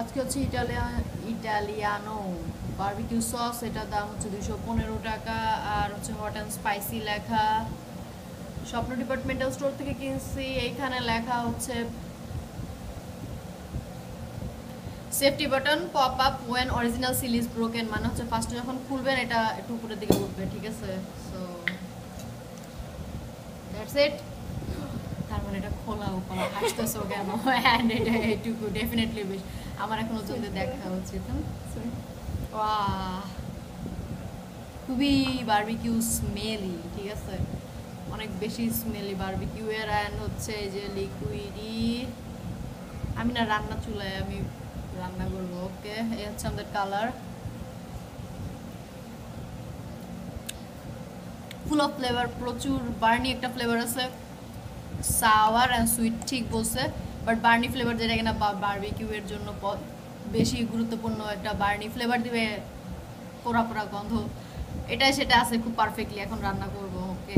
আজকে হচ্ছে Italian Italiano barbecue sauce এটার দাম হচ্ছে দুশো পনেরো টাকা। আর হচ্ছে হট অ্যান্ড স্পাইসি লেখা। স্বপ্ন ডিপার্টমেন্টাল স্টোর থেকে কিনছি। এইখানে লেখা হচ্ছে safety button pop up when original seal is broken মানে হচ্ছে ফার্স্টে যখন খুলবেন, এটা একটু উপরের দিকে উঠবে, ঠিক আছে? সো দ্যাটস ইট তার মানে এটা খোলা উপর, হাসতেছো কেন? অ্যান্ড এটা এইটুকু ডেফিনেটলি বেশ। আমার এখন দিয়ে দেখা উচিত ওয়াহ। খুবই বার্বিকিউ স্মেলি ঠিক আছে? অনেক বেশি স্মেলি বারবিকিউ এর অ্যান্ড হচ্ছে যে লিকুইডি আমি না রান্না চুলায় আমি রান্না করব ওকে? এই হচ্ছে আমাদের কালার ফুল অফ ফ্লেভার প্রচুর বার্নি একটা ফ্লেভার আছে। সাওয়ার অ্যান্ড সুইট ঠিক বলছে। বাট বার্নি ফ্লেভার যেটা কিনা বার্বিকিউ এর জন্য বেশি গুরুত্বপূর্ণ একটা বার্নি ফ্লেভার দিবে পোড়া পোড়া গন্ধ। এটাই সেটা আছে, খুব পারফেক্টলি এখন রান্না করব, ওকে।